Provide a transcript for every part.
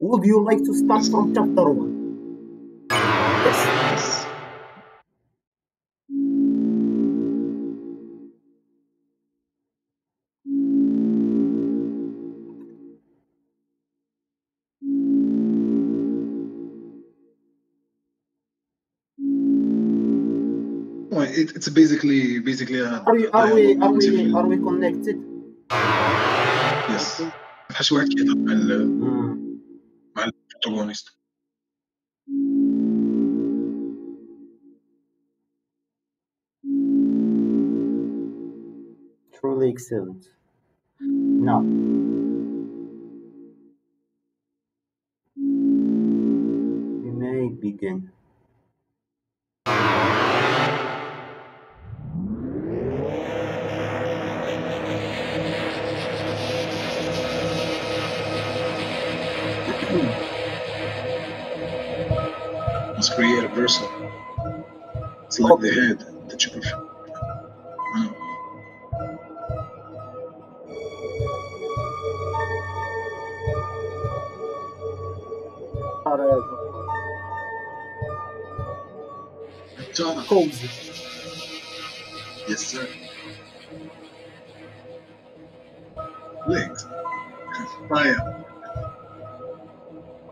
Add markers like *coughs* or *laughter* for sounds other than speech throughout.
would you like to start from chapter 1 yes Yes. Well, it, it's basically basically a are we are we are we dialogue are we connected يس بحال شي واحد كيهضر مع ال- Mm. مع البروتاغونيست truly excellent now we may begin create a person. It's like the head that you prefer. Mm. John, cozy yes sir. Legs. Fire.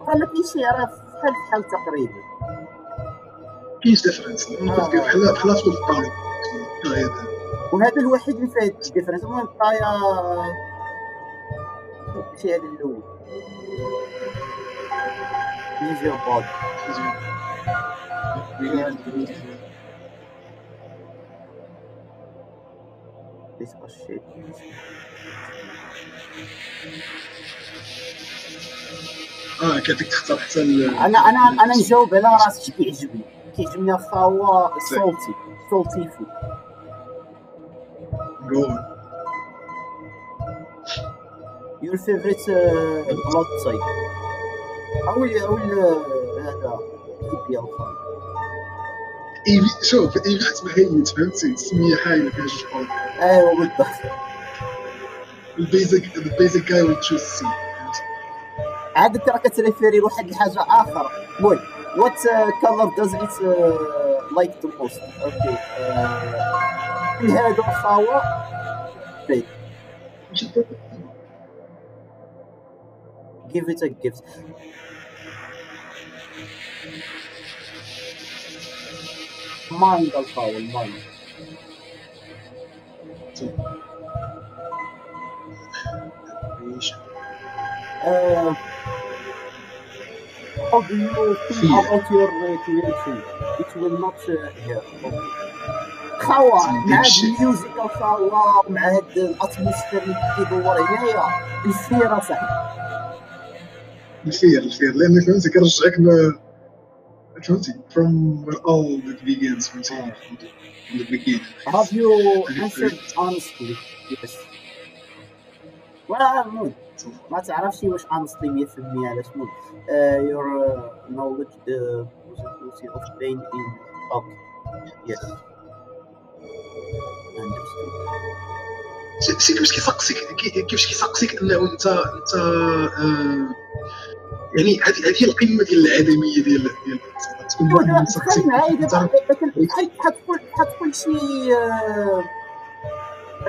قال لك شي راه بحال بحال تقريبا كاينش difference بحال بحال في الطاي الطاي وهذا الوحيد اللي فيه ال difference المهم الطايا شي هذا الأول يجي البعد This was shit. آه كيعطيك تختار حتى أنا أنا أنا نجاوب على راسي كيعجبني كيعجبني واخا هو صوتي صوتي فيه uh, blood type أو ال- أو ال- هذا كيبيا الخام AB شوف AB حتى هيت فهمتي السميه حايله فيها جوج حروف ايوا بالضبط ال basic ال basic guy will choose C عاد انت راه كتريفيري لواحد الحاجة أخرى المهم what color does it like the most okay هذا الخاوه give it a gift. mind الخاوه ال mind Uh, how do you feel Fear. about your uh, creation? It will not uh, here. Okay. خاوة مع هاد Shit. الميوزيكال خاوة مع هاد الاتموسفير اللي كيدور هنايا الفيرة صاحبي الفير الفير لان فهمتي كيرجعك ل فهمتي from where all that begins فهمتي from the beginning Have you answered honestly? Yes. well المهم ما تعرفش واش honestly 100% علاش المهم uh, your uh, knowledge the possibility of pain in okay yes. Understood. شي- شي كيفاش كيسقسيك؟ كي- كيفاش كيسقسيك أنه انت أنت آه، يعني هذه هذه القمة ديال العدمية ديال ديال تكون واحد اللي يسقسيك تخيل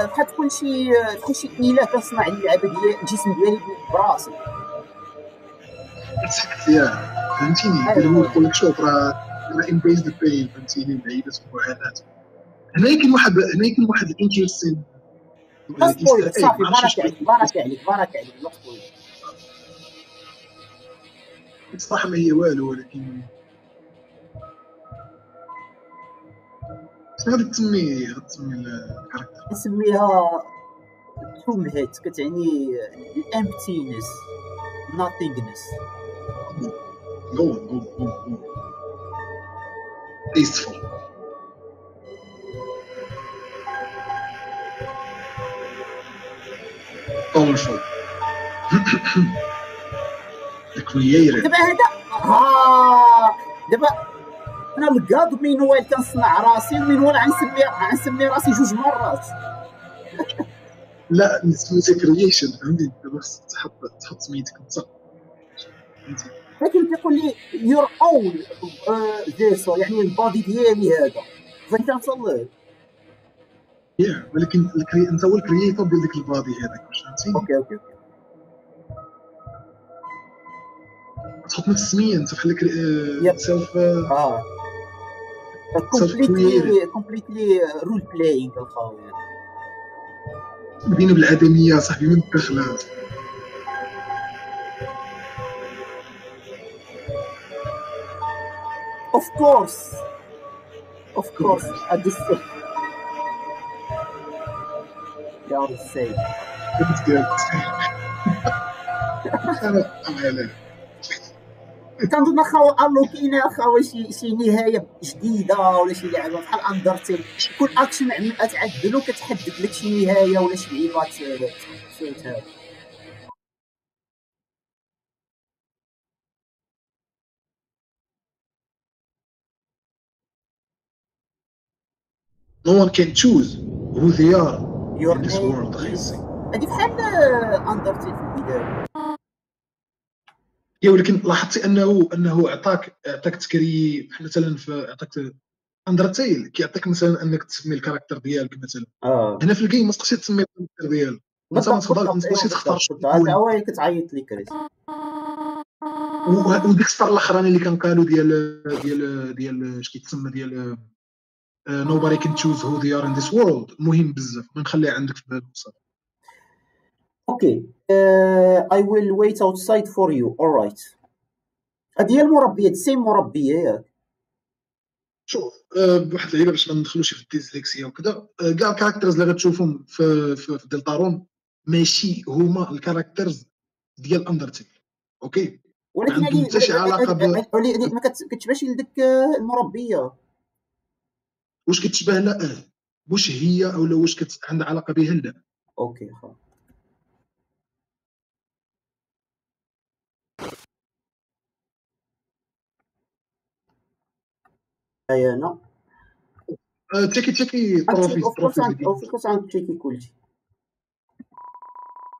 بحال تكون شي بحال شي اله كنصنع اللعبة ديال الجسم ديالي براسي يا فهمتيني. أيوة. هو يقول لك شوف راه راه embrace the pain فهمتيني؟ بعيدة المعاناة. هنا كاين واحد هنا كاين واحد الانترستين صافي بارك عليك بارك عليك بارك عليك الصراحه ما هي والو ولكن شنو غادي تسمي تسمي ال character. نسميها توم هيت كتعني ال emptiness nothingness. جو جو جو جو peaceful. Powerful. *coughs* The creator. دابا هذا ها دابا أنا الكاد meanwhile كنصنع راسي و meanwhile غنسمي غنسمي راسي جوج مرات. لا سميتها creation فهمتي؟ دابا تحط تحط سميتك انت لكن كيقول لي your own vessel يعني ال body ديالي هذا. فانت توصل yeah ولكن ال crea... انت هو ال creator ديال ديك ال body هذاك واش فهمتي؟ okay okay تحط نفس السمية انت بحال. self آه. completely completely role playing الخاوي مدينه بالعدميه صاحبي من الدخلات of course of course اديس يا رسي فهمت ديالك أنا أنا كنظن اخاو ألو كاينة اخاو شي شي نهاية جديدة ولا شي لعبة بحال أندرتيل. كل أكشن تعدلو كتحدد لك شي نهاية ولا شي لعيبات فهمتها no one can choose who they are in this world هادي بحال Undertale في البداية. yeah ولكن لاحظتي انه أنه عطاك عطاك تكري بحال مثلا في عطاك Undertale كيعطيك مثلا أنك تسمي ال character ديالك مثلا. آه. هنا في ال game ما تقدرش تسمي ال character ديالك. ما تقدر ما تقدرش تختار شنو هذا. هو اللي كتعيط لي كريس. وديك السطر الاخراني اللي كان قالوا ديال ديال ديال اش كيتسمى ديال آه، nobody can choose who they are in this world. مهم بزاف. ما نخليها عندك في بالك بصراحه okay I will wait outside for you alright هادي هي المربية same مربية ياك. شوف آه، بواحد اللعيبه باش ما ندخلوش في الديسلكسيا وكذا آه، كاع ال characters اللي غتشوفهم في في, في Deltarune ماشي هما ال characters ديال Undertale okay ولكن عندهم هادي حتى شي علاقة ب- ما كت- كتشبهش لديك آه، المربية. واش كتشبه لا؟ واش هي أو واش كت... عندها علاقة بها لا؟ أوكي خلاص. أنا آه، تشيكي تشيكي تروفيز اوف كورس عندك تشيكي كلشي.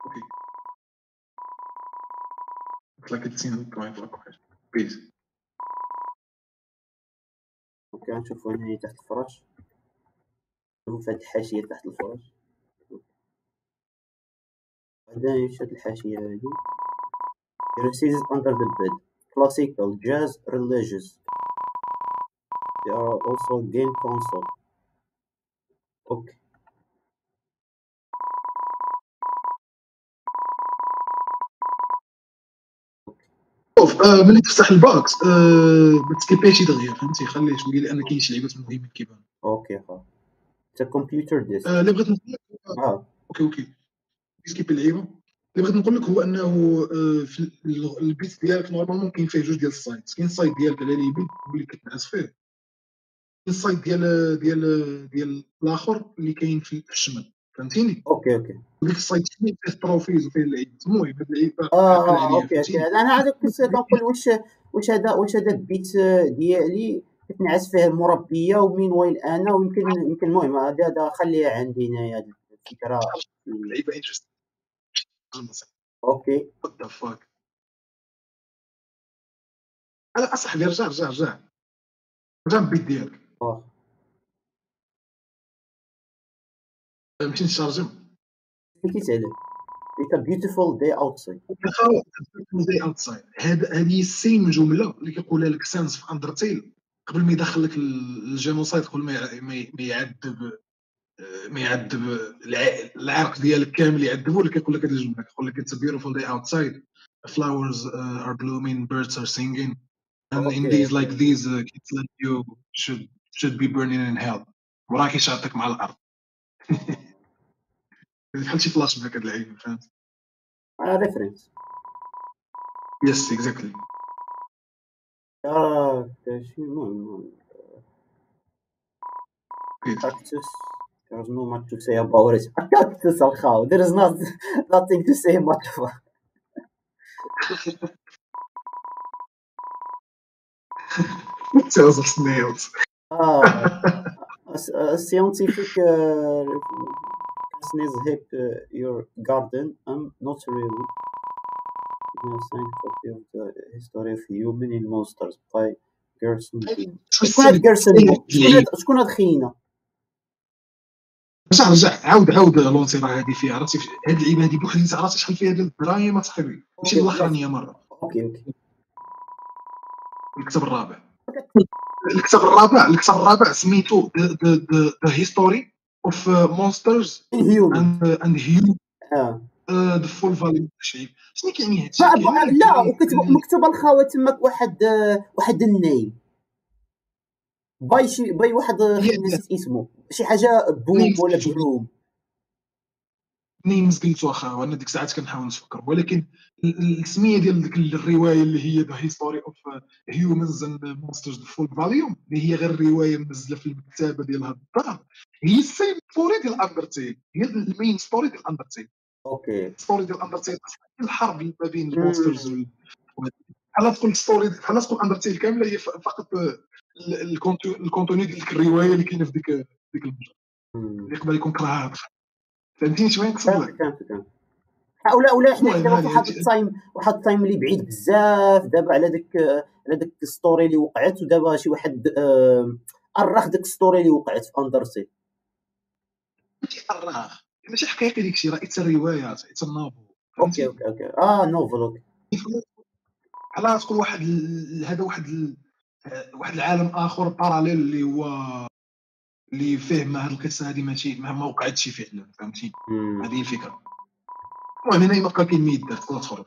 أوكي. In going for Peace. okay غنشوفو هنا تحت الفراش نشوفو في هاد الحاشية تحت الفراش بعدا يمشي هاد الحاشية هادي Receives under the bed. Classical, jazz, religious. They are also game console okay. شوف آه، ملي تفتح ال box آه، ما تskipيش دغيا فهمتي؟ خليه شوية لأن كاين شي لعيبات مهمين كيبان okay خلاص. تا computer desk آه، اللي بغيت نقول لك آه. okay okay. skip اللعيبه اللي بغيت نقول لك هو أنه آه، في ال- البيت ديالك normalement كاين فيه جوج ديال ال side كاين ال side ديالك على اليمين اللي كتنعس فيه. ال side ديال ديال ديال الآخر اللي كاين في الشمال فهمتيني؟ okay okay. وديك الشمال فيه ال trophies وفيه اللعيبات المهم هاد اللعيبه آه آه عليها، okay okay؟ أنا هذا كنت كنقول واش واش هذا واش هذا البيت ديالي كتنعس فيه المربية ومين وين أنا ويمكن يمكن المهم هذا هذا خليها عندي هنايا الفكرة. اللعيبه okay. what the fuck لا اصاحبي رجع رجع رجع. رجع البيت ديالك. آه مشي نcharجم حكيت عليه It's a beautiful day outside. the outside هاد هذه ال same جمله اللي كيقولها لك Sans في Undertale قبل ما يدخل لك ال- ال genocide قبل ما يعذب آه، ما يعذب الع- العرق ديالك كامل يعذبه لك كيقول لك هذه الجملة. كيقول لك it's a beautiful day outside. Flowers uh, are blooming birds are singing. And in Okay. days like these uh, kids like you should should be burning in hell وراه كيشاطك مع الارض بحال شي فلاش باك هاد اللعيبه فهمت ريفرنس يس اكزاكتلي اه شي المهم cactus there's no much to say about it a *laughs* cactus الخاو there is not *laughs* nothing to say much about *laughs* Tells of snails. Ah, a, A scientific uh, sneeze hip uh, your garden. Um, not really. signed copy of the history. Of human in monsters by Gerson شكون هاد بوم شكون هاد خينا رجع رجع عاود عاود لونسي راه هادي فيها. عرفتي هاد اللعيبه هادي بوحدها عرفتي شحال فيها ديال الدراهم اصاحبي ماشي الأخرانية مرة. أوكي أوكي. الكتاب الرابع. الكتاب الرابع الكتاب الرابع سميتو ذا هيستوري اوف مونسترز اند اند هيو آه. ذا فول فاليو شي شنو كيعني هادشي لا وكتب مكتوب الخاوة تماك واحد آه، واحد النيم باي شي باي واحد نسيت اسمه. شي حاجة بوم ولا بروم نيمز قلتو اخا وأنا ديك الساعات كنحاول نتفكر. ولكن ال- ال- السمية ديال ديك الرواية اللي هي the history of humans and monsters full volume اللي هي غير روايه منزله في المكتبة ديال هاد الدار هي ال same story ديال Undertale هي ال main story ديال Undertale okay. story ديال Undertale الحرب ما بين ال monsters بحال تقول story بحال تقول Undertale كاملة هي فقط ال conte- ال contenu ديال ديك الرواية اللي كاينة في ديك ديك. اللي يقدر يكون كرهها فهمتيني شنو نقصد؟ فهمت فهمت ولا ولا حنا دابا واحد هذه ال time واحد ال time اللي بعيد بزاف دابا على ديك على ديك ال story اللي وقعت ودابا شي واحد آه، أرخ ديك ال story اللي وقعت في Undertale ماشي الراغ ماشي حقيقي ديك الشيء راه it's روايات it's novel okay okay okay. آه novel okay. بحال تقول واحد هذا واحد ال- واحد العالم آخر parallel اللي هو اللي فيه ما هاد القصة هذه ماشي ما ما وقعتش فعلا فهمتي. هذه هي الفكرة. المهم هنا يبقى كاين maid تقدر تخرج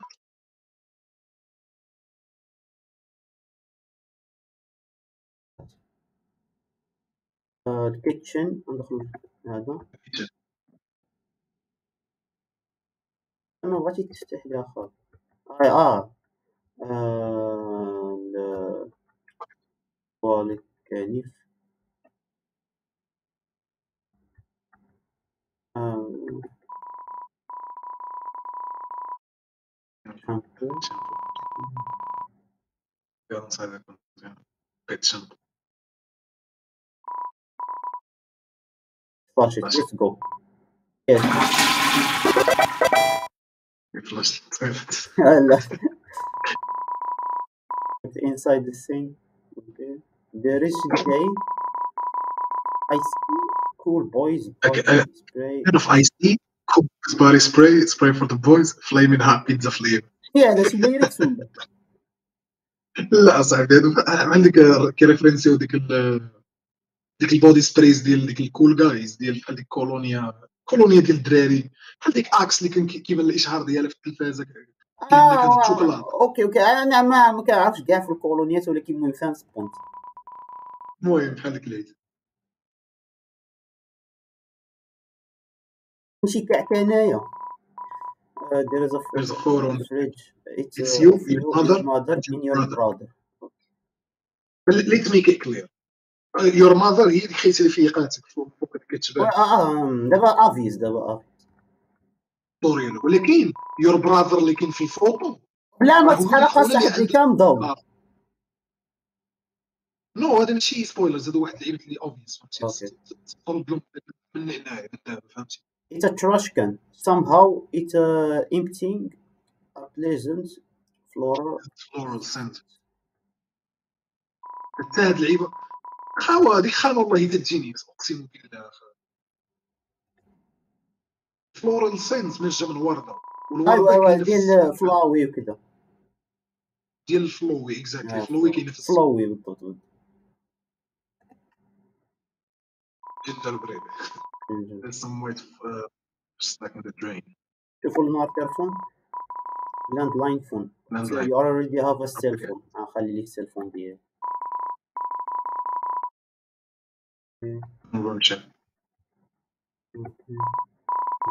آه، ال kitchen ندخل هذا. أنا بغيتي تفتح لي آخر. آه آه. آه، ال- تواليت كنيف آه، شامبو يلا نصايب لكم مزيان. بيت شامبو سبارشيت ماشي. ليتس جو يس فلاش صيفط لا inside the thing okay there is day I see cool boys body uh, spray. Kind of icy, cool body spray, spray for the boys, flaming hot pizza هذا شي ليركس ولا لا اصاحبي هادو عندك كيريفرنسيو ديك ال ديك البودي سبريز ديال ديك الكول جايز ديال بحال ديك كولونيا كولونيا ديال الدراري. بحال ديك إكس اللي كان كي- كيبان الاشهار ديالها في التلفازه آه الشوكولاط أوكي أوكي. أنا ما ما كنعرفش كاع في الكولونيات ولكن المهم فاهم سبونت المهم بحال ديك العيد. ماشي كاع كنايا Uh, there is a There's a photo photo on on the fridge. It's, It's uh, you, of your you, mother, mother, and your brother. make it clear your mother هي اللي خيتي فيقاتك فوق كتبان آه، آه، دابا افيز دابا افيز ولكن your brother اللي كاين في الفوتو لا ما تحرق صاحبي. كان آه. نو هذا ماشي سبويلرز هذا واحد اللعيبه اللي اوبفيس. فهمتي لهم من هنايا من دابا فهمتي It's a trash can. Somehow it uh, emptying a pleasant floral. فلورال سنت حتى هاد اللعيبه خاوه هذيك خان والله تجيني اقسم بالله فلورال سنت من جا من ورده والورده أيوه أيوه كاينة في ديال الصين. فلاوي وكذا ديال الفلوي اكزاكتلي آه، فلوي كاينة في الصين. فلاوي بالضبط بالضبط. جدا البريد There's some white uh, stuck in the drain. شوفوا النهار تلفون لاند لاين فون Landline. you already have a cell Okay. phone آه، خلي لي السيلفون ديالي Roadshow. Okay.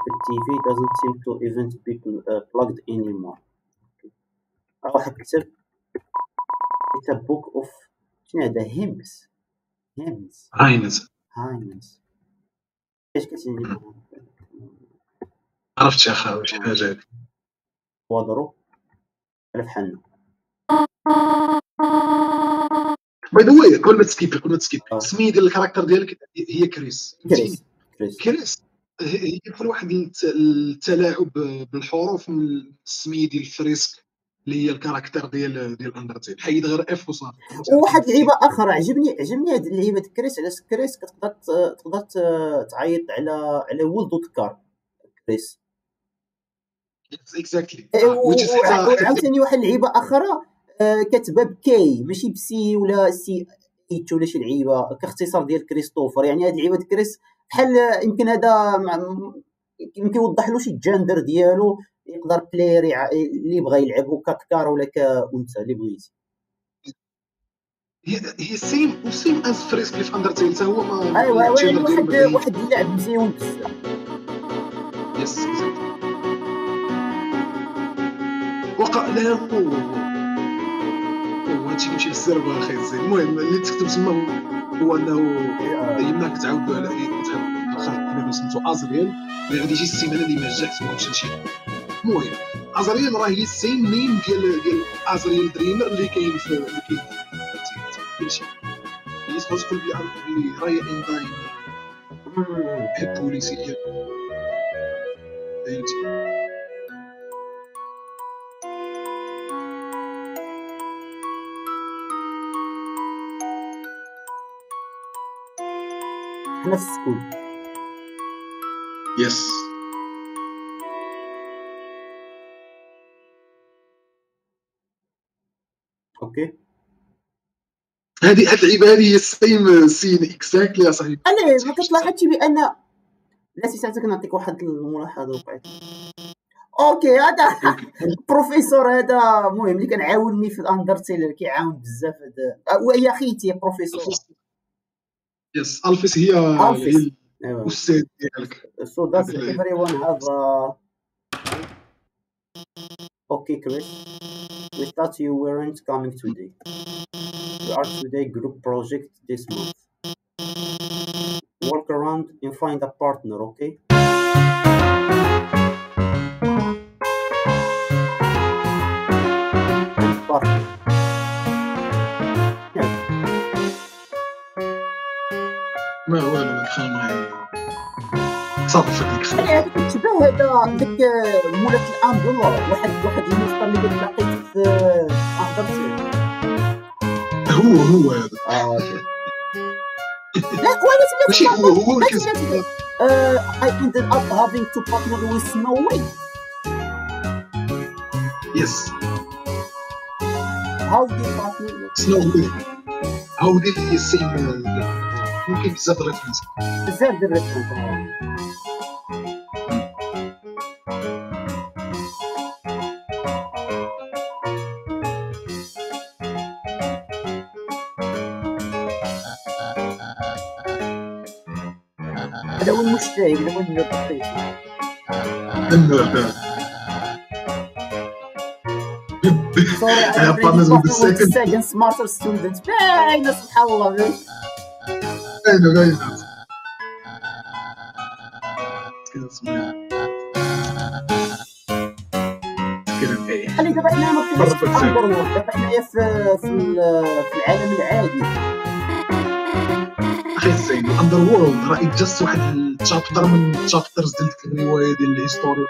The TV doesn't seem to even be pl- uh, plugged anymore. Okay. راح اكتب It's a book of شنو هذا hymns hymns هاينز hymns عرفت يا اخا شي حاجة؟ هادي. وضرو عرف حنا by the way قبل ما تسكيبي قبل ما تسكيبي. سمي ديال ال character ديالك هي كريس. كريس كريس. هي بحال واحد الت- التلاعب بالحروف من السميه ديال فريسك اللي هي الكاركتر ديال ديال أندرتيل. حيد غير اف وصافي وواحد اللعيبه أخرى عجبني عجبني هاد اللعيبه كريس علاش كريس كتقدر تقدر تعيط على على ولدو تكار كريس. اكزاكتلي إيه، حتى- وعاوتاني واحد اللعيبه أخرى آه، كاتبة بكي ماشي بسي ولا سي اتش ولا شي لعيبه كاختصار ديال كريستوفر. يعني هاد اللعيبه د كريس بحال يمكن هذا يمكن يوضح له شي الجندر ديالو يقدر بلاير اللي بغى يلعب كتكار ولا كأنثى اللي بغيتي هي سيم وسيم از فريسك اللي في اندرتيل حتى هو ما ايوا واحد واحد اللعب مزيون بزاف. يس. وقع هو هو هادشي كيمشي بالزربه أخي الزين المهم اللي تكتب تما هو أنه يماك تعاودوا على تعاود الخلق ديالو سميتو ازريل اللي غادي يجي السيمانه اللي ما رجعت ما مشى لشي المهم ازريل راه هي السيم نيم ديال ديال ازريل دريمر اللي كاين في اللي كاين في كلشي هي تقدر تقول بلي بلي راهي انداين بوليسيه فهمتي حنا في ال school yes okay؟ هذه هاد اللعيبه هذه هي ال same scene exactly يا صاحبي. أنا ما كتلاحظش بأن لا ساعتك نعطيك واحد الملاحظة وقعت okay هذا *laughs* بروفيسور هذا المهم اللي كان عاونني في الاندرتيل كيعاون بزاف هذا وهي خيتي بروفيسور. يس ألفيس هي ايوا الاستاذ ديالك. So that's everyone have a okay Chris we thought you weren't coming today we are today group project this month walk around and find a partner okay partner ما والو دخل معايا صافي فك ديك الخدمه هذاك تشبه هذا ديك مولات الامبولا واحد واحد الموسطر اللي قد لقيت في اندرتيل هو هو هذا آه أوكي لا ولا سمعت ماشي هو هو ما اللي سمعت كيسمع Uh, I ended up having to partner with Snow White. يس How did you partner with سنو هو هو دي اللي هي السيم ممكن بزاف ريفرنس بزاف ديال الريفرنس هذا هو المشتري هذا هو المشتري Sorry, I I'm have really partners with the partner with the second- second smarter student. باينة سبحان الله فهمت؟ أنا باين كذا اسمه كذا إيه خلي دابا حنا ما كناش في برا في أخي الزين ال underworld راه just واحد ال chapter من ال chapters ديال ديك الروايه ديال ال history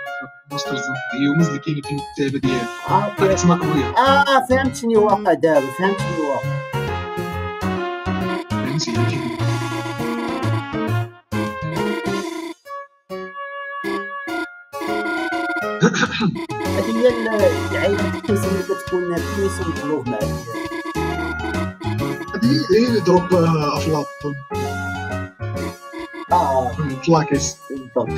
ماسترز اوف هيومنز اللي كاينين في الكتابة ديالها آه اتس نوت ريل آه فهمت شنو واقع دابا فهمت شنو واقع. فهمتي هذه هي ال- العائله القسم اللي كتكون ومطلوب مع الرجال. هذه هي دروب افلاطون آه تلاكيس بالضبط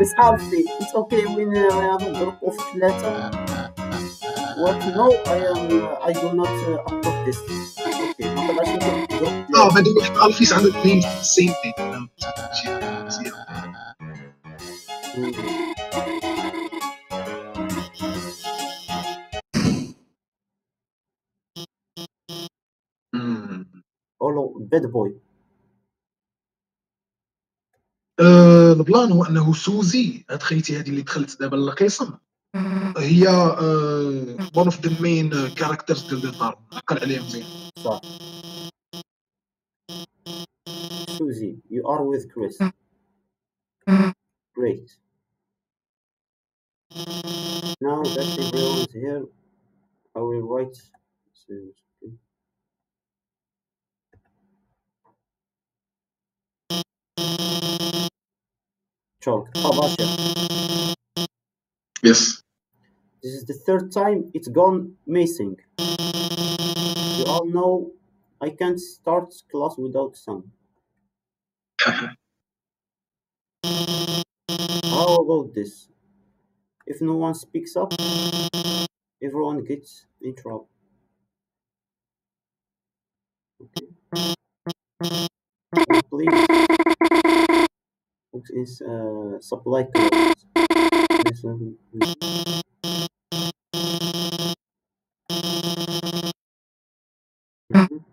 بس عارفي اتس أوكي وين I have a group of ثلاثة what? No I am I do not uh, approve this. أوكي ما تقدرش نكون في group آه ثلاثة. هذه واحد الفيس عندها اثنين سيم ثينغ bad boy آه، ال plan هو أنه Susie هاد خيتي هذه اللي دخلت دابا للقسم. هي one of the main characters ديال الدار عقل عليها مزيان صح. Susie you are with Chris. great. Now that everyone's here, I will write. Okay. Chalk. Tabasha. Yes. This is the third time it's gone missing. You all know I can't start class without sun. *laughs* How about this? If no one speaks up, everyone gets in trouble. Okay. Please, books is uh, supply mhm.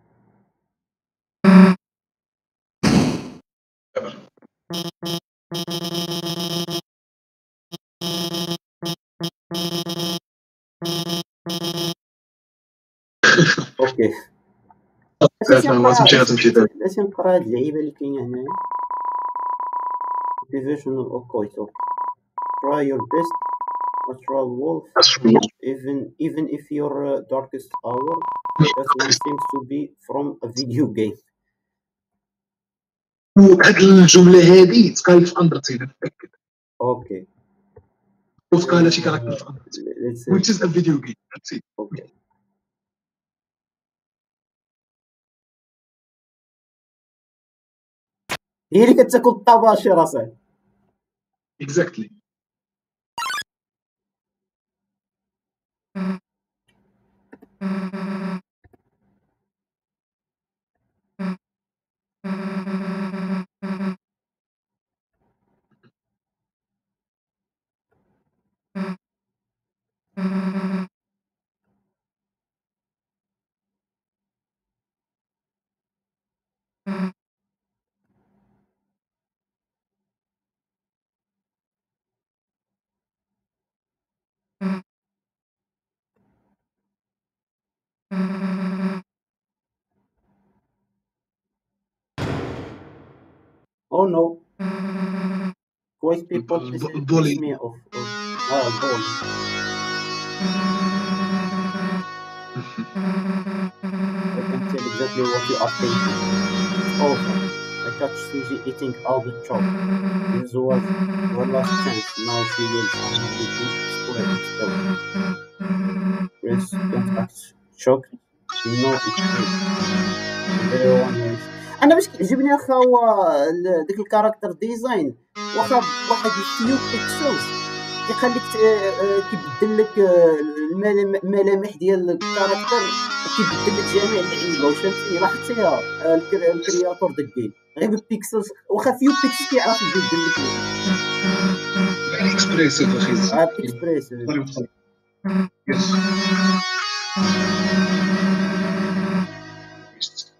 أوكي بلاتي نقرا هاد اللعيبه اللي كاينة هنايا Motivational اوكويتو try your best natural wolf even even if your uh, darkest hour that one seems to be from a video game هاد الجمله هادي تقال في اندرتيل متاكد اوكي وتقال شي كاركتر في اندرتيل let's say which is a video game that's it اوكي هي اللي كتاكل الطباشي راسها exactly. Oh no. Voice people, please bully. me of. off. Uh, goal. I can tell exactly what you are thinking. Oh. I catch Susie eating all the chalk. This was her last chance. Now she will be spread still. Please don't act shocked. You know it is. Everyone else أنا باش كيعجبني واخا هو ديك ال character design. واخا واحد ال few pixels كيخليك آه، كيبدل لك آه، الملام- الملامح ديال ال character. وكيبدل لك جميع اللعيبه واش فهمتيني لاحظتيها آه، الكر- ال créateur ديال ال game غير بال pixels واخا few pixels كيعرف يبدل لك expressive أخي. عاد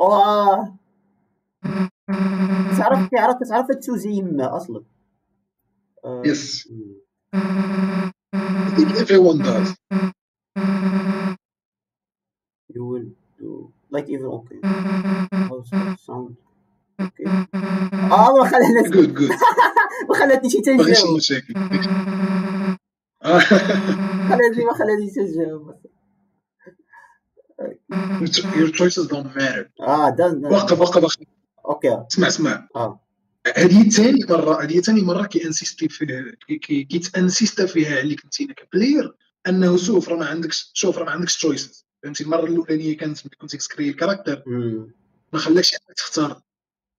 *laughs* آه تعرف كيعرف كتعرف تسوزي يما أصلا Yes. مم. I think everyone does. You will do like even okay. *laughs* That sound? Okay. آه ما خلينا Good, good. *laughs* ما خلاتنيش باغي شي تنجاوب مشاكل. خلاتني ما خلاتنيش تنجاوب Your choices don't matter. آه وقف وقف. okay اسمع اسمع. آه هذه ثاني مرة هذه ثاني مرة كيانسيستي فيها كي- كيتانسيستا فيها عليك انت ك player أنه شوف راه ما عندكش شوف راه ما عندكش choices فهمتي؟ المرة الأولانية كانت ملي كنتي تسكري ال character. مم. ما خلاكش تختار.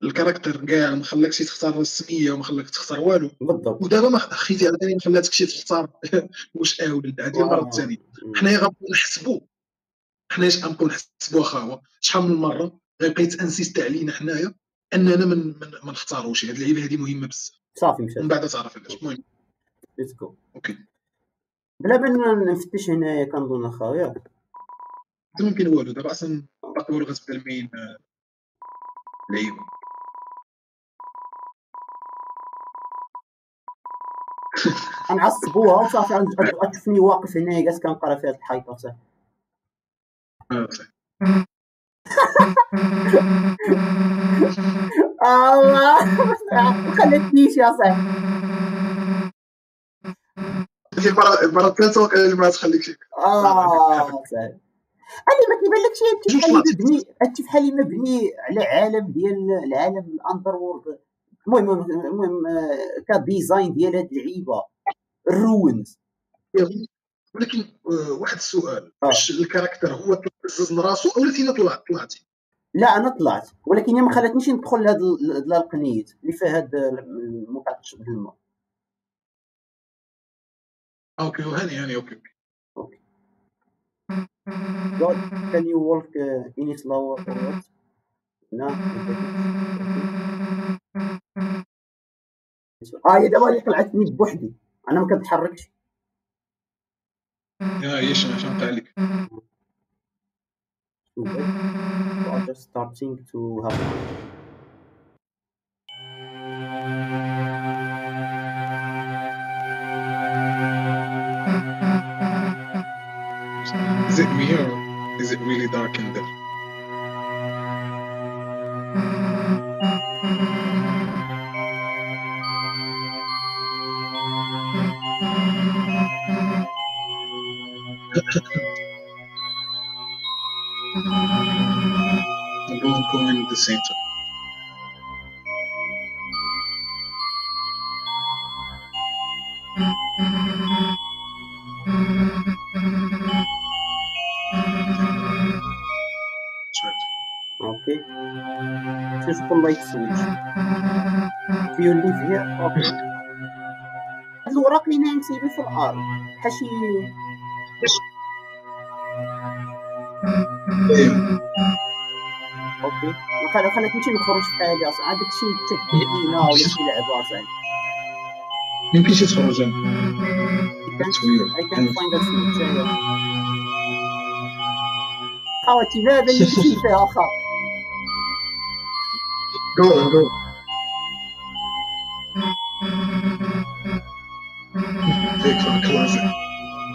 ال character كاع ما خلاكش تختار السمية وما خلاك تختار والو. بالضبط. ودابا ما خيتي عاوتاني ما خلاتكش تختار. واش آه ولا لا هذه المره آه. الثانية مم. حنايا غنبقاو نحسبوا حنايا اش غنبقاو نحسبوا اخا شحال من مرة غيبقى يتانسيست علينا حنايا اننا من من ما نختاروش. هاد اللعيبه هذه مهمة بزاف. صافي مشات. ومن بعد تعرف علاش المهم. let's go okay. بلا ما نفتش هنايا كنظن حتى ما كاين والو. دابا أصلا باقي والو غتبدا ال main آه، لعيبه غنعصبوها *laughs* وصافي غتشوفني واقف هنايا جالس كنقرأ في هاد الحيطة صافي. الله. ما خلتنيش يا صاحبي. المره الثالثه وقيلا ما تخليك شي آه صاحبي. أنا ما كيبان لكش هادشي بحال. مبني هادشي بحال مبني على عالم ديال العالم الاندر وورد المهم المهم آه، كديزاين ديال هاد اللعيبة. الروينز ولكن آه، واحد السؤال آه. واش الكاركتر هو بزز من راسو ولا تينا طلع طلعتي لا أنا طلعت ولكن هي ما خلاتنيش ندخل لهاد ال- لهاد القنيت اللي فيها هاد الموقع تشرب الماء آه، أوكي وهاني هاني أوكي أوكي God, can you walk uh, any slower or what? No. آه دابا اللي طلعتني بوحدي أنا ما كنتحركش يا هي شنو شنو عليك So I'm just starting to have Is it me or is it really dark in there? سايبين في الأرض شي أيوه أوكي ما خل- خلتنيش نخرج في حالي أصلا هذاك الشيء تبعينا ولا شي لعبة أصلا يمكن شي تخرج أنا I can't find a أيوة. خواتي ماذا اللي مشي فيها خا Go go.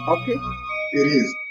أوكي It is.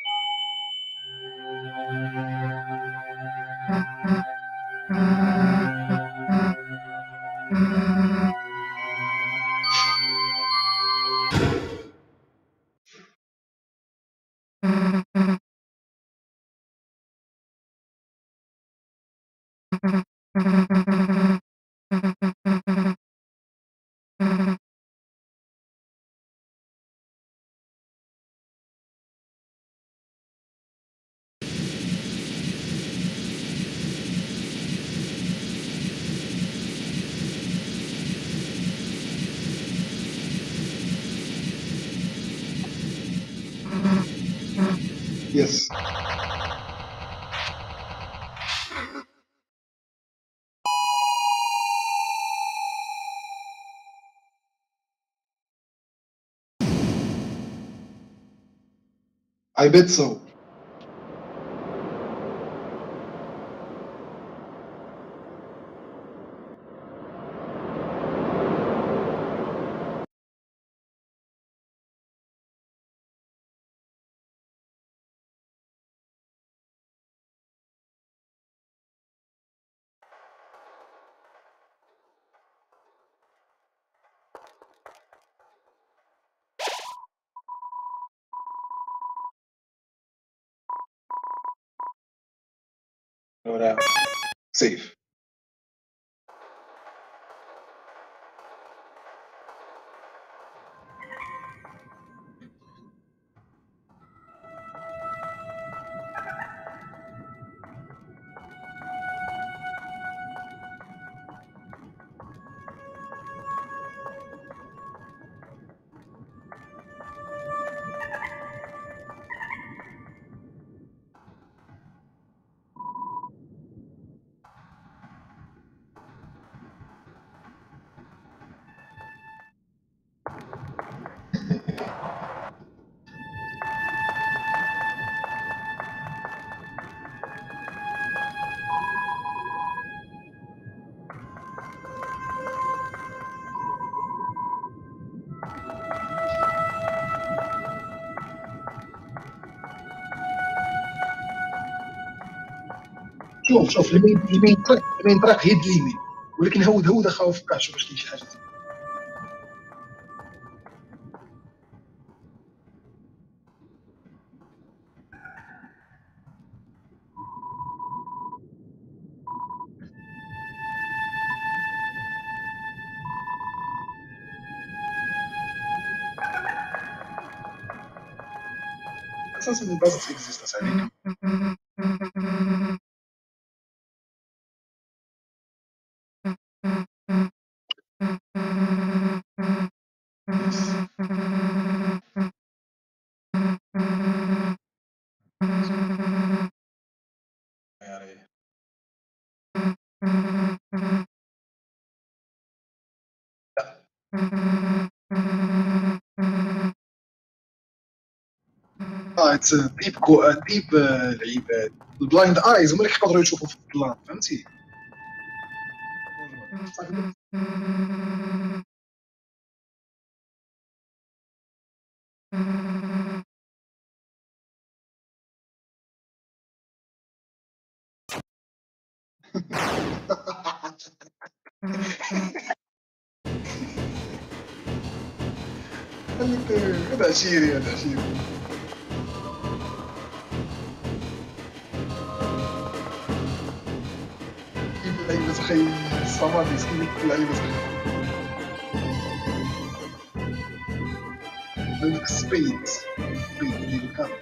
I bet so. شوف شوف المين المين تراك المين تراك هي اليمين. ولكن هود هود اخا فكر شوف واش كاين شي حاجة. أساسا البازا اكزيست عليك يعني ديب كو ديب العباد البلايند آيز هما اللي كيقدروا يشوفوا في الظلام فهمتي؟ هذا عشيري هذا عشيري someone is still alive. The speed, speed will come.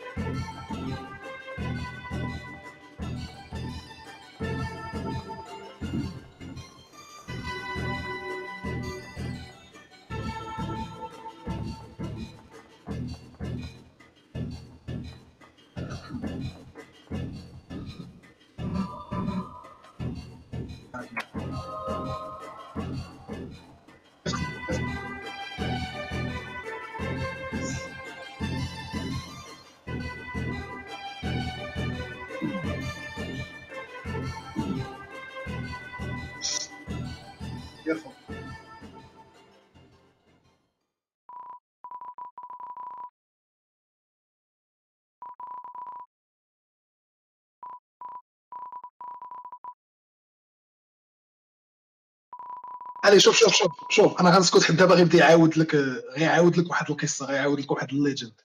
علي شوف شوف شوف شوف أنا غنسكت حتى دابا غيبدا يعاود لك غيعاود لك واحد القصة غيعاود لك واحد ال legend.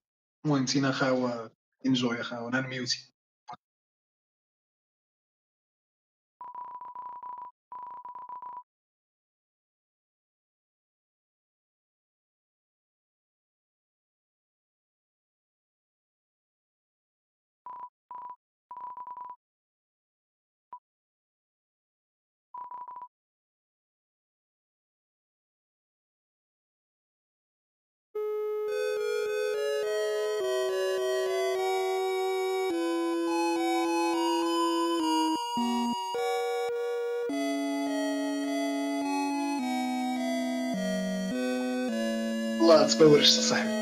المهم تينا هو enjoy اخا أنا muted والله تبورش صاحبي a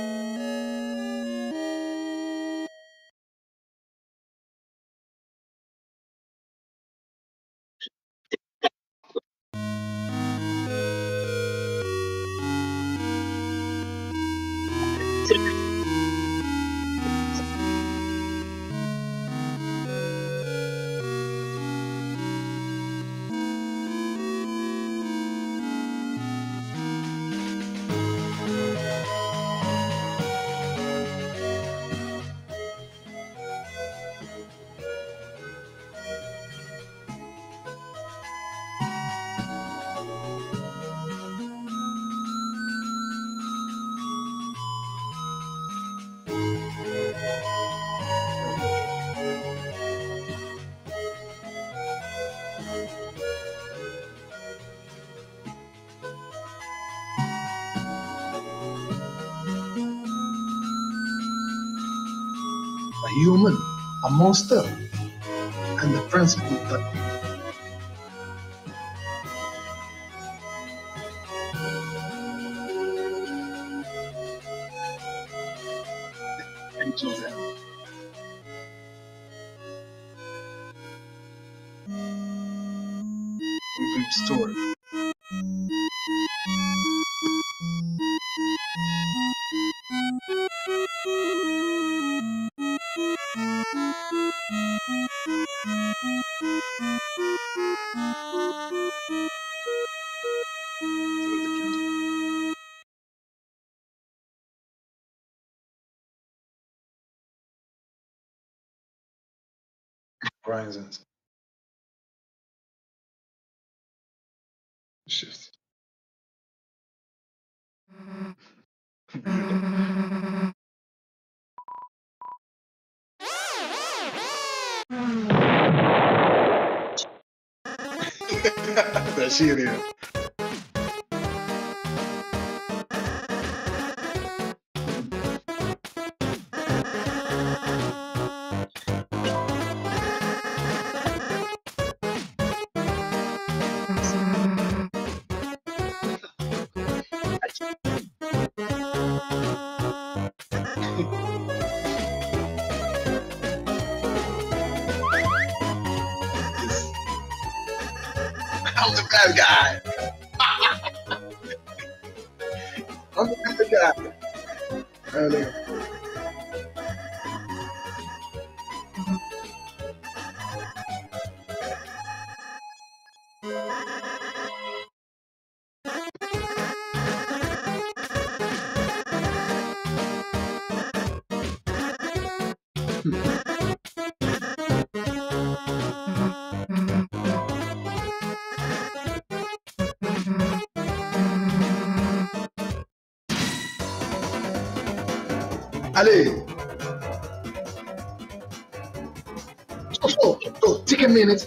a monster, and the principle that شفت عشيري I'm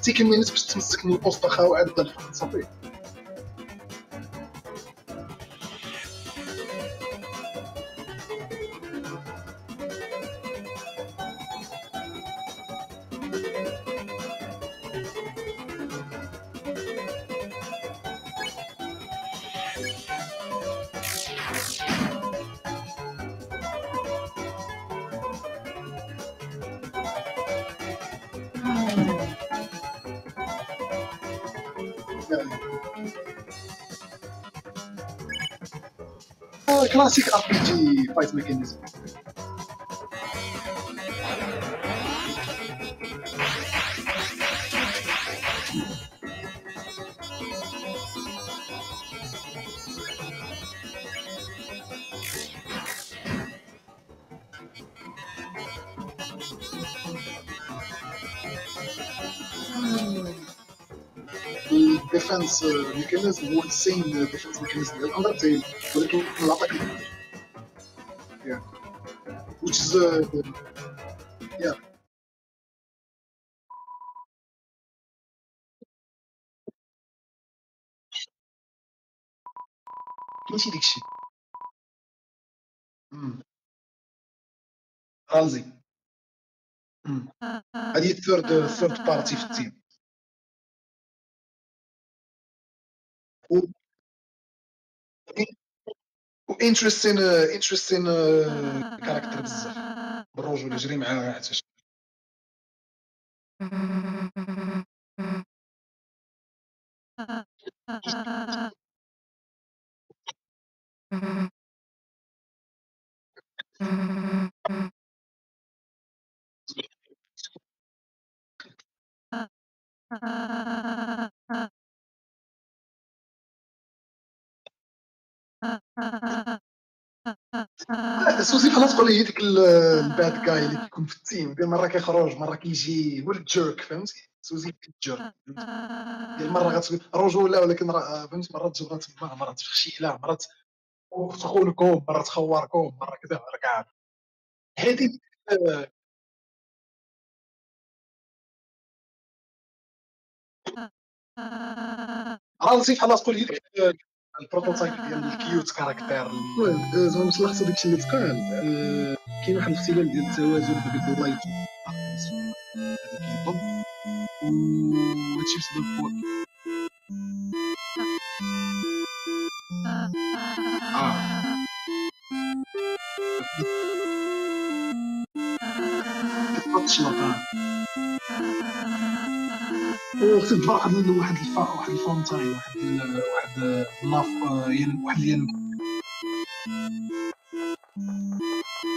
60 مينيت باش تمسك من البوست واخا واحد صافي آه، كلاسيك ار بي جي fight mechanism ال defense mechanism هو ال same defense mechanism ديال Undertale ولكن من ال attack Yeah. which is uh, yeah ماشي داكشي مم. رمزي مم. هذه ال third third party في ال team و interesting interesting character بزاف بالرجل يجري معاه حتى شي سوزي تقول لي ديك ال- الباد جاي اللي كيكون في التيم. ديال مرة كيخرج مرة كيجي هو الجيرك فهمتي؟ سوزي الجيرك ديال مرة غتقول رجوله ولكن راه فهمتي؟ مرات تجبرها تما مرات تفخشيله مرات تخونكم مرات تخوركم مرة كذا مرة كاع. هادي آه، راسي بحال تقول لي ديك البروتوتايب ديال الكيوت كاركتير المهم زعما باش نلخصوا داكشي اللي تقال آه، كاين واحد الاختلال ديال التوازن بين اللايت هذا كيضم وهادشي بسبب هو آه. تشنط تجبر واحد ال- واحد الفا واحد ال fountain واحد ال- واحد آه، ين- واحد الينبوع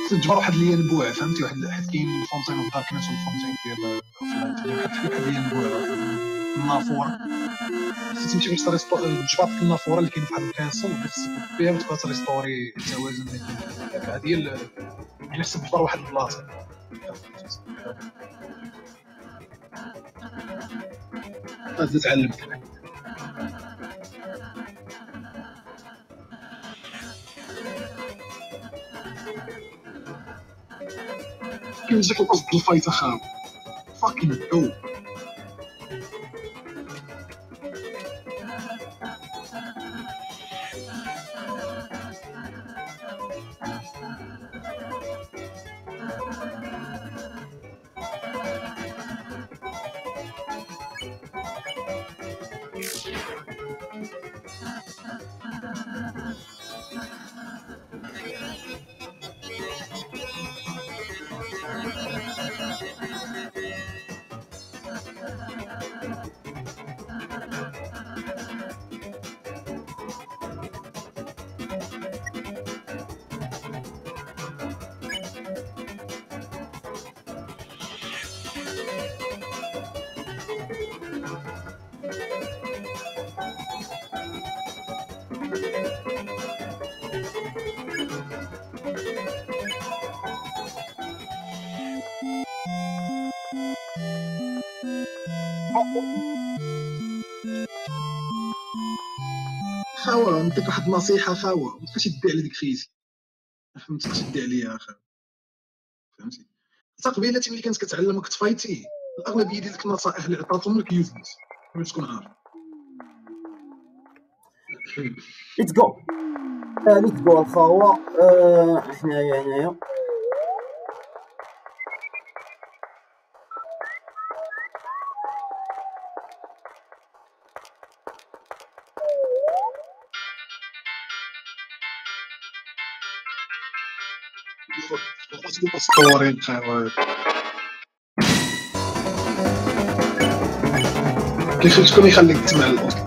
خصك تجبر واحد الينبوع فهمتي؟ واحد حيت كاين ال fountain of darkness وال fountain ديال of light واحد واحد الينبوع واحد النافورة. خصك تمشي باش تجبر ديك النافورة اللي كاينة في واحد ال castle خصك فيها وتبقى ت restore ي التوازن ديال هذه ال- يعني تجبر واحد البلاصة. هذا تعلم كاين جاك القصد الفايت اخا فاكين جو خاوة نعطيك واحد النصيحة خاوة. ما تبقاش تدي على ديك خيتي ما تبقاش تدي عليا اخا فهمتي؟ حتى قبيله ملي كانت كتعلم كت fight ي الأغلبية ديال ديك النصائح اللي عطاتهم لك useless باش تكون عارف. let's go let's go الخاوة حنايا هنايا. اسطوري خاوة كيف شكون يخليك تسمع الاسطوري اخا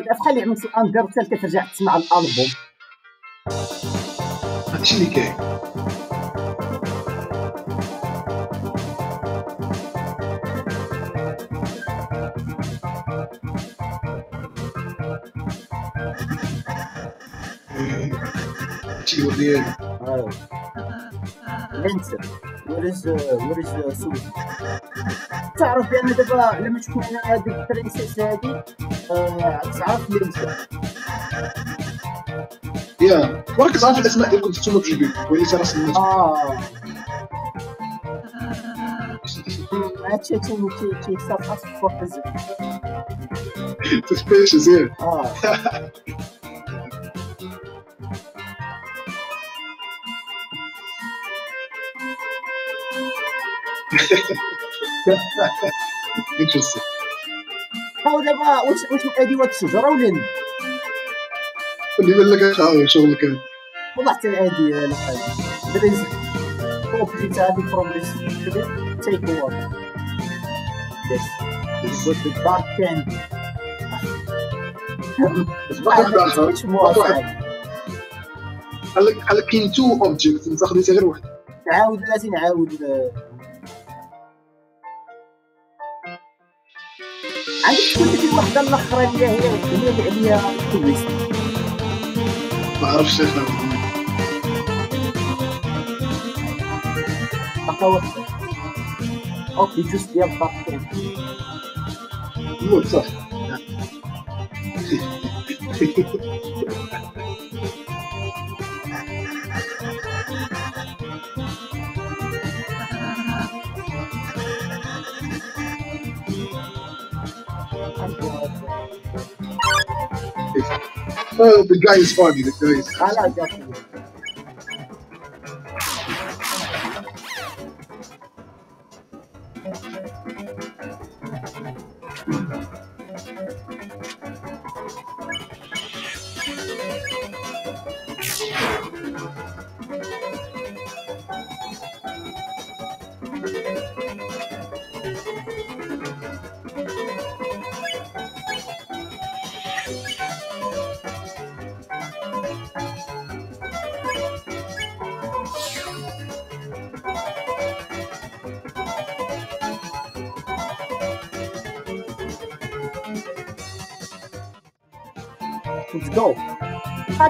بحال اللي عملت الاندرتال كترجع تسمع الألبوم؟ هادشي اللي كاين. هادشي هو ديالي. ايوا لينسر وريز وريز سوزي تعرف بأن دابا لما تكون أنا هذيك البرنسيس آه، لينسر يا وراك تعرف الاسماء ديالكم نتوما تجيبوا وليت راه سميت اه هادشي تي تي تي صافا صفر تفاش زين اه *laughs* انترستين هو دابا واش واش هادي واحد الشجرة ولا لا اللي بان لك شغل كان. والله حتى هادي أنا حاجة بريز بروبرتي تاع هادي بروبرتي تيك اوفر يس دارك كاندي قال لك قال لك كاين two object انت خديتي غير واحد. نعاود بلاتي نعاود عندك تكون ديك الوحدة الأخرى اللي هي هي اللي عليا ال twist ما عرفتش باقا واحدة okay just ديال نوت صح. *laughs* Oh, the guy is funny. The guy is. I like that. One.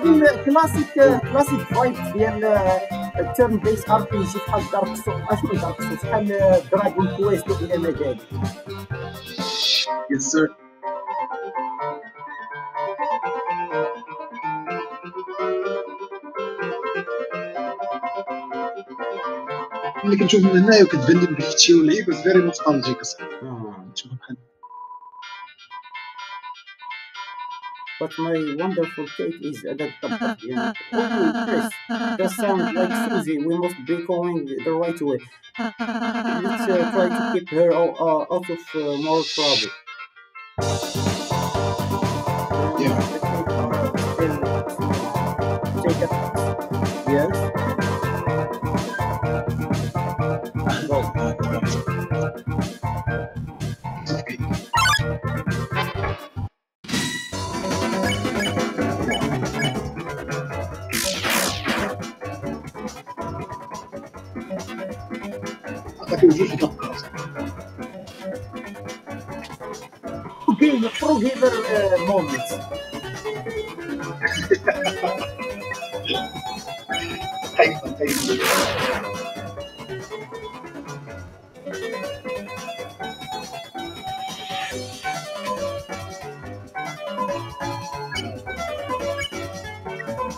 غادي classic classic vibe ديال ال turn-based RPG بحال Dark Souls اشنو Dark Souls بحال Dragon Quest إلى ما قال yes sir ملي كنشوف من هنايا وكتبان لي بلي هادشي ولعيبه very nostalgic اصاحبي But my wonderful Kate is at the top. Yeah. Oh, Chris, that sounds like Susie. We must be going the right way. Let's uh, try to keep her out, uh, out of uh, more trouble. Yeah. Yes. Pro gamer uh, moments. قيمه قيمه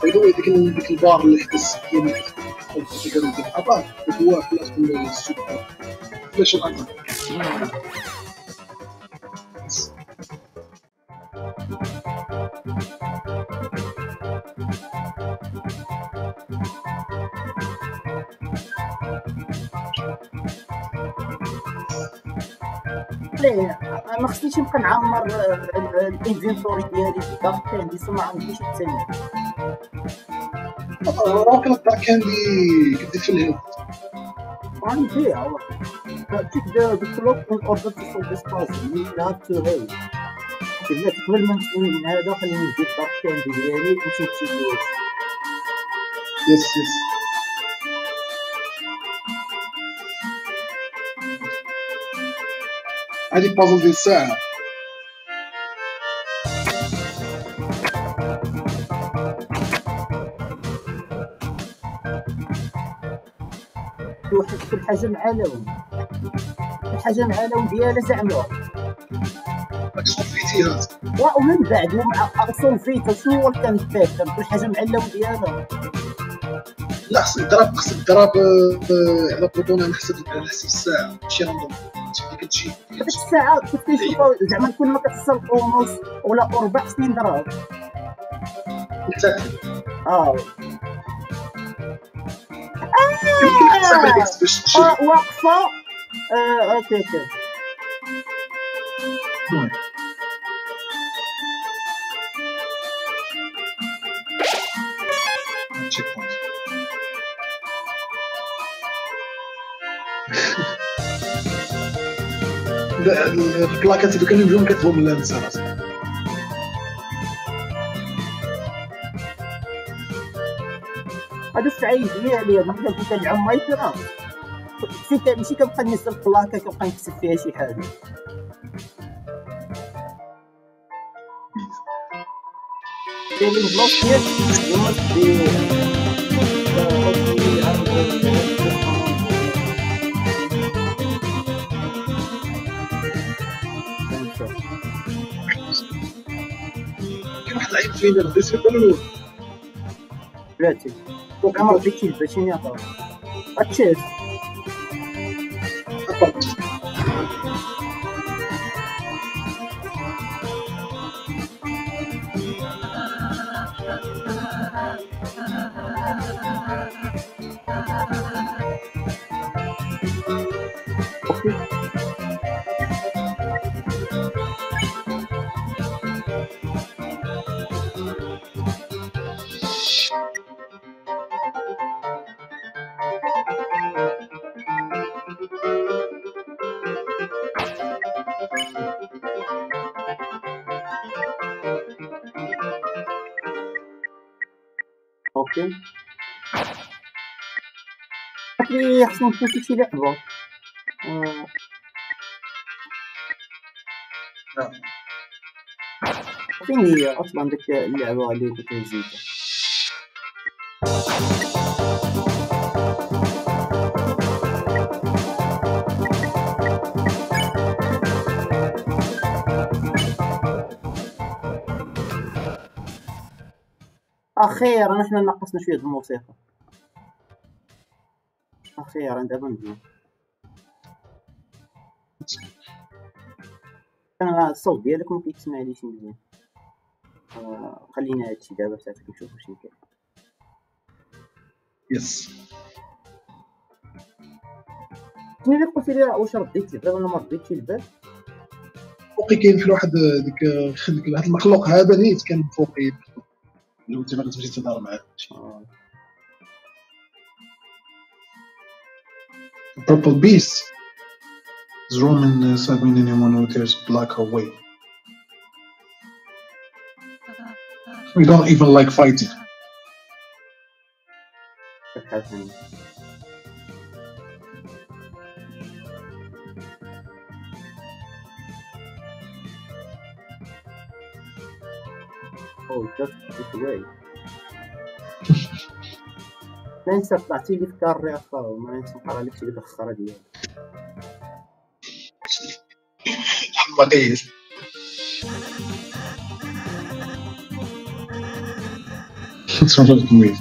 باي ديك ديك البار اللي ديال اللي كانوا ديال الابار هو خلاص من السوبر فلاش الانتر ليه ما خصنيش نبقى نعمر ال inventory ديالي في Dark Candy ما عنديش الثاني كانت دار كاندي كدير في الهند عندي in order to solve this puzzle. You will have to hurry. إذا قبل ما نسوي من هذا خليني نجيب دارك كاندي ديالي ونمشي نشوف واش يس يس هذه بازل ديال الساعة. في واحد في الحاجة مع لون. الحاجة مع لون ديالها زعما. وا- ومن بعد ومع اصول فيتا شنو هو كان فاكر كل حاجة مع اللون ديالها. لا خصك الضرب خصك الضرب آه، آه، على بروتون على حسب على حسب الساعة. ماشي راندوم اللي كتجي هذيك الساعة كنت كنشوفها زعما كل ما كتصل ونص ولا ربع سنين ضرب حتى آه. واقفة. آه أوكي أوكي. البلاكات اللي كانوا يبدون كتبهم من الانسان أصلا هذا السعيد ديالي ما كنت كنلعب مايكرافت ماشي كان- ماشي كنبقى ننزل بلاكه كنبقى نكتب فيها شي حاجة. Feeling lost here, you must be uh, hopefully have كاين واحد اللعيب فين غديت نفوت شي لعبة آه، فين هي أصلا ديك اللعبه اللي كنت نزيدها أخيرا إحنا نقصنا شوية الموسيقى أنا الصوت ديالك ما كيتسمعليش مزيان. آه خلينا هادشي دابا صافي نشوف واش كاين يس شنو اللي قلتي لي واش رديتي؟ البال ولا ما رديتش البال فوقي كاين في واحد ديك ديك هذا المخلوق هذا نيت كان فوقي. لو انت باغي تمشي تهضر معاه. Purple Beast is Roman uh, serving anyone who dares black away. We don't even like fighting. شحال ثاني Oh, just this way. ما ننسى طلعتي لي في كاري اخر وما ننسى نقرا لك شي ديك الخرا ديالك حماقية What's wrong with me?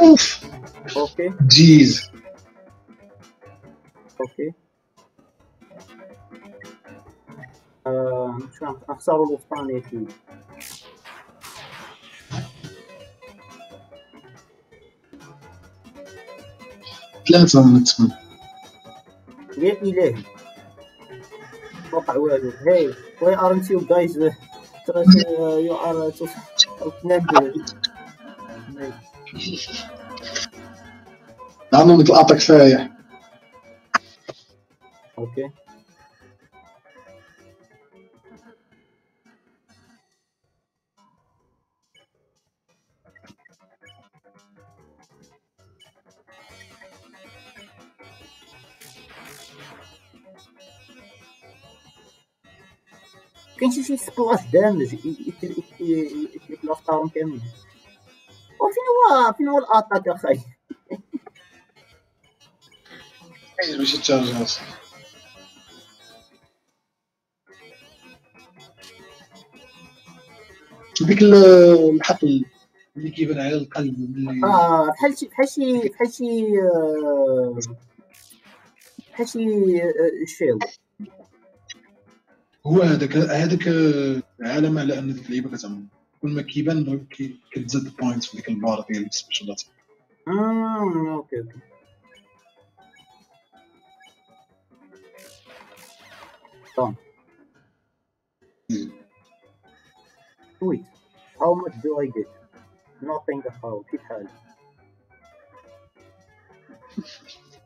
Oof, أوكي jeez. أوكي آه، شو عم- اخسروا الوسطاني أكيد ثلاثة من الثمان يا الهي وقع والو هاي why aren't you guys uh, trust, uh, you are uh, so outnumbered عندهم ديك القطع كفاية أوكي سبلاش دامج الافكار كاملين وفين هو فين هو الاتاك اخاي باش تشارجات ديك ال- الحقل اللي كيبان على القلب اللي آه بحال شي بحال شي بحال شي بحال شي شيلد هو هذاك هذاك علامة على أن ديك اللعيبة كتعمل كل ما كيبان كي- كتزاد point في ديك البار ديال ال special ات امم okay. Sweet. How much do I get? Nothing at all. كيف حالك؟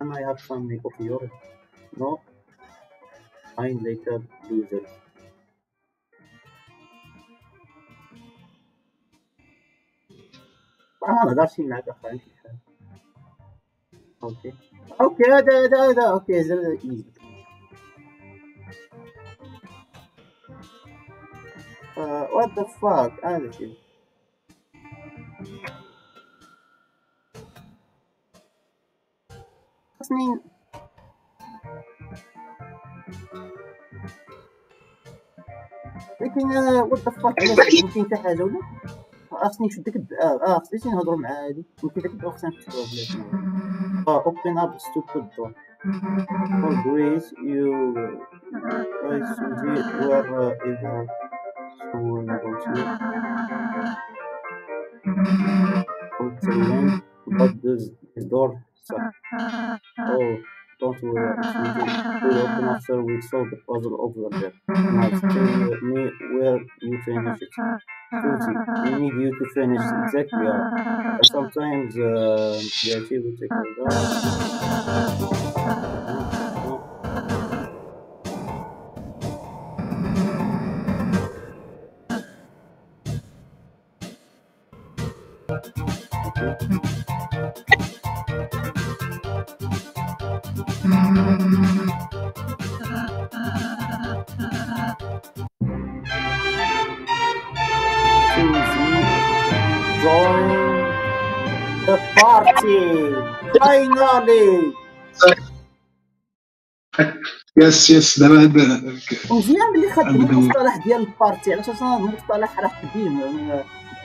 Can I have some of yours? No? Fine later, loser. ما نقدرش معك اخوان كيف حالك؟ okay okay هذا هذا هذا okay that's easy what the fuck هذا شيء خصني لكن what the fuck يمكن حتى حاجة ولا خصني نشد ديك الد- آه آه خصني نهضروا مع هادي. يمكن ديك الدور خصنا نكتبوها بلاتي آه open up stupid door. For grace you guys were uh, ever so negotiate. But does the door suck? Oh, don't worry. Susie will open after we solve the puzzle over there. Now tell me where you finish it. Susie, we need you to finish exactly. Uh, sometimes uh, the achieve will take a while. Party finally yes yes دابا مزيان ملي خدموا. المصطلح ديال ال party على أساس هذا المصطلح راه قديم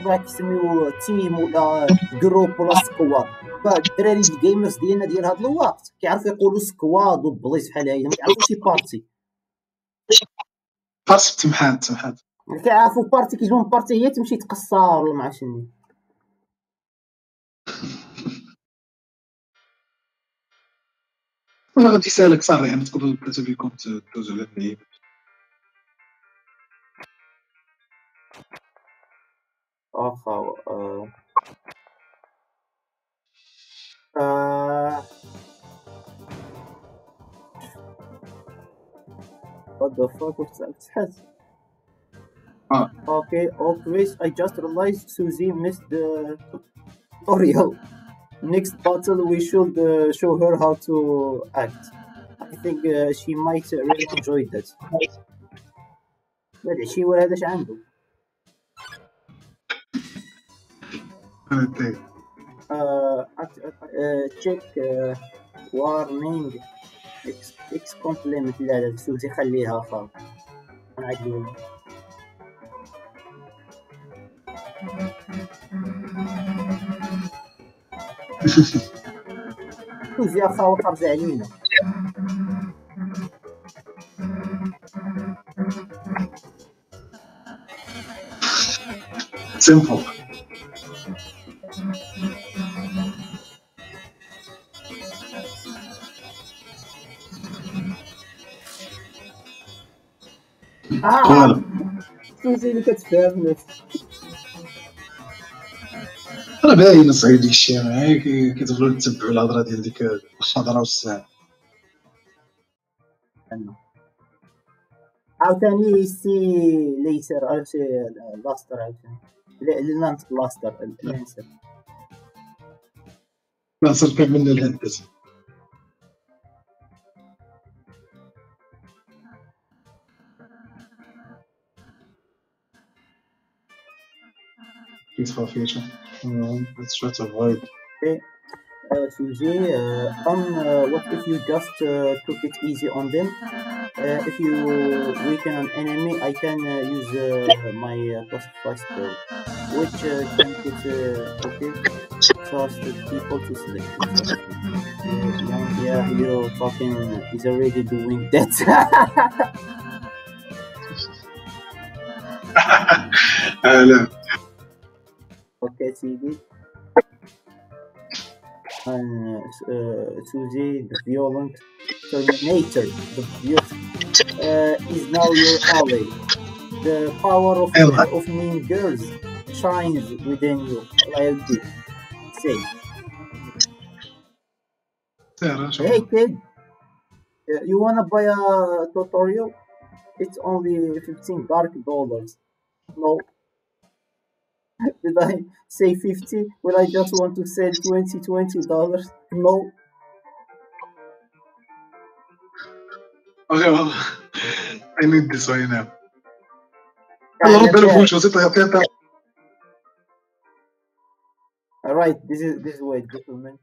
بغا كيسميو team ولا group ولا squad فالدراري ال gamers ديالنا ديال هذا الوقت كيعرفوا يقولوا squad وبليص بحال هاي ما كيعرفوش party فاس تمحات تمحات كيعرفوا party كيجيو party هي تمشي تقصر ولا مع شنو ما غادي يسالك صافي يعني تقدروا ثلاثة بكم تدوزوا على اللعيب واخا آه. آه. What the fuck was that? Has- Ah. Okay, oh Chris, I just realized Susie missed the tutorial. Next battle, we should uh, show her how to act. I think uh, she might uh, really enjoy that. ما شي ولا هذا اش عنده فهمتي act- check uh, warning. X, X complement لا لا سوزي خليها خلاص نعدلو سوزي اخا خرج علينا سيمبل فوالا اللي كتفهم راه باين صعيب ديك كي- كيدخلوا يتبعوا الهضره ديال ديك الخضره والساعة عاوتاني سي ليسر سي لاستر عاوتاني لا- لانت لاستر لانسر صار كملنا الهندسه peaceful future. Let's try to avoid. Okay. Uh, CG, uh, on uh, what if you just uh, took it easy on them? Uh, if you weaken an enemy, I can uh, use my plus five spell, which can get okay Cause people to select. yeah, you fucking is already doing that. *laughs* *laughs* I know succeeded and uh, uh, to the violent Terminator. The beauty uh, is now your ally. The power of, of mean girls shines within you. Like this. Say. Hey kid, you wanna buy a tutorial? It's only fifteen dark dollars. No, did I say 50 when I just want to sell 20 dollars? No. Okay, well, *laughs* I need this right now. A little bit of mucho, All right, this is this is way, gentlemen.